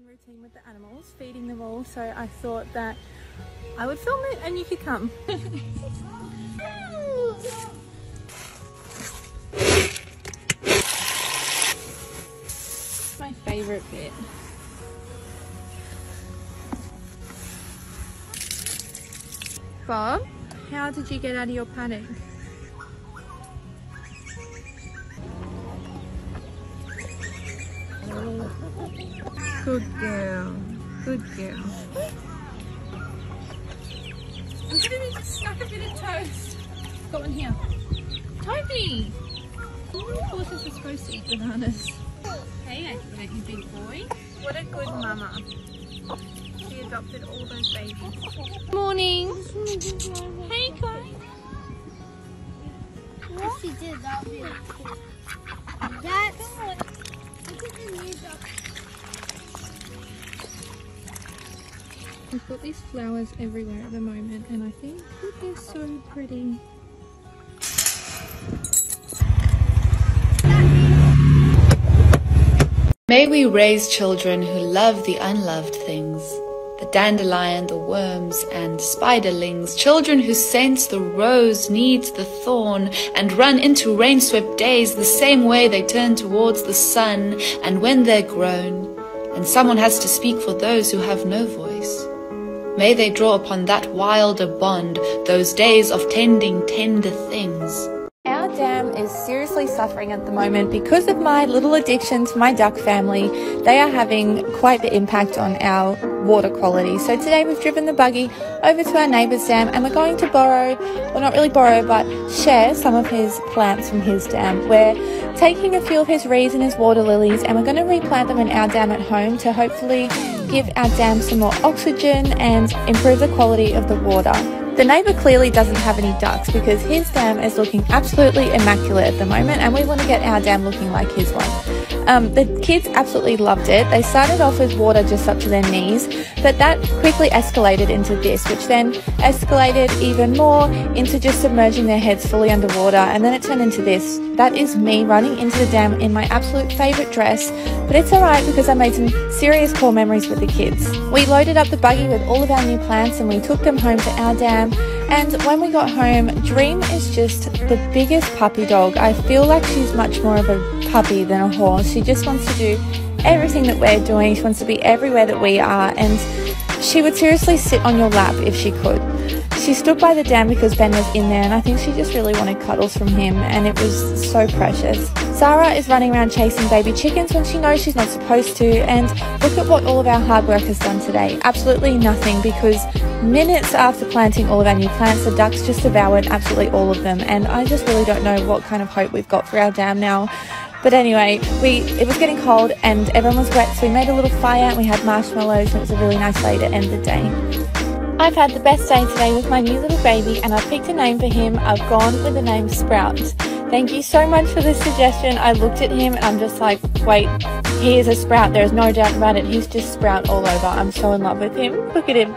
morning routine with the animals, feeding them all, so I thought that I would film it and you could come. my favourite bit. Bob, how did you get out of your paddock? Good girl. Good girl. I'm gonna need to snack a bit of toast. Got one here. Toby! Horses are supposed to eat bananas. Hey, I you big boy. What a good mama. She adopted all those babies. Morning. Hey, guys. What she did, that was That's We've got these flowers everywhere at the moment and I think they're so pretty. May we raise children who love the unloved things, the dandelion, the worms, and spiderlings, children who sense the rose needs the thorn and run into rain-swept days the same way they turn towards the sun and when they're grown, and someone has to speak for those who have no voice. May they draw upon that wilder bond, those days of tending tender things. Our dam is seriously suffering at the moment because of my little addiction to my duck family. They are having quite the impact on our water quality. So today we've driven the buggy over to our neighbour's dam and we're going to borrow, well not really borrow, but share some of his plants from his dam. We're taking a few of his reeds and his water lilies and we're going to replant them in our dam at home to hopefully give our dam some more oxygen and improve the quality of the water. The neighbour clearly doesn't have any ducks because his dam is looking absolutely immaculate at the moment and we want to get our dam looking like his one. Um, the kids absolutely loved it. They started off with water just up to their knees, but that quickly escalated into this, which then escalated even more into just submerging their heads fully underwater, and then it turned into this. That is me running into the dam in my absolute favourite dress, but it's alright because I made some serious core memories with the kids. We loaded up the buggy with all of our new plants and we took them home to our dam. And when we got home, Dream is just the biggest puppy dog. I feel like she's much more of a puppy than a horse. She just wants to do everything that we're doing. She wants to be everywhere that we are. And she would seriously sit on your lap if she could. She stood by the dam because Ben was in there and I think she just really wanted cuddles from him and it was so precious. Zara is running around chasing baby chickens when she knows she's not supposed to and look at what all of our hard work has done today. Absolutely nothing because minutes after planting all of our new plants the ducks just devoured absolutely all of them and I just really don't know what kind of hope we've got for our dam now. But anyway, we it was getting cold and everyone was wet so we made a little fire and we had marshmallows and it was a really nice way to end the day. I've had the best day today with my new little baby and I've picked a name for him. I've gone with the name Sprout. Thank you so much for this suggestion. I looked at him and I'm just like, wait, he is a Sprout. There's no doubt about it. He's just Sprout all over. I'm so in love with him. Look at him.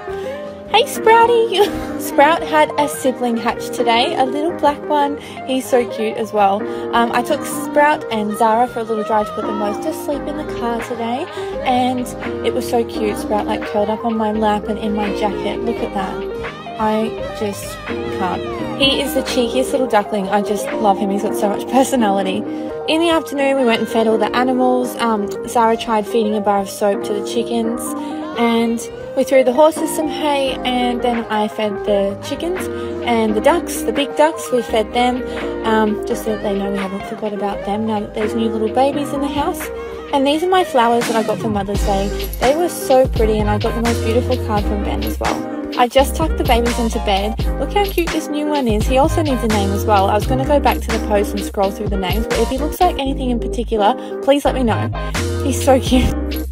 Hey Sprouty! Sprout had a sibling hatch today, a little black one. He's so cute as well. Um, I took Sprout and Zara for a little drive to put them both to sleep in the car today, and it was so cute. Sprout like curled up on my lap and in my jacket. Look at that. I just can't. He is the cheekiest little duckling. I just love him. He's got so much personality. In the afternoon, we went and fed all the animals. Um, Zara tried feeding a bar of soap to the chickens, and we threw the horses some hay and then I fed the chickens and the ducks, the big ducks, we fed them um, just so that they know we haven't forgot about them now that there's new little babies in the house. And these are my flowers that I got for Mother's Day. They were so pretty and I got the most beautiful card from Ben as well. I just tucked the babies into bed. Look how cute this new one is. He also needs a name as well. I was going to go back to the post and scroll through the names, but if he looks like anything in particular, please let me know. He's so cute.